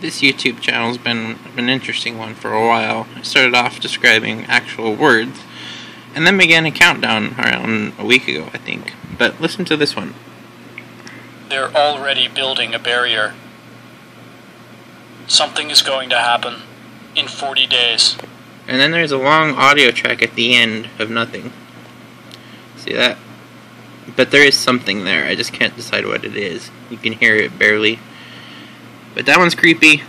This YouTube channel's been an interesting one for a while. I started off describing actual words, and then began a countdown around a week ago, I think. But listen to this one. They're already building a barrier. Something is going to happen in 40 days. And then there's a long audio track at the end of nothing. See that? But there is something there. I just can't decide what it is. You can hear it barely. But that one's creepy.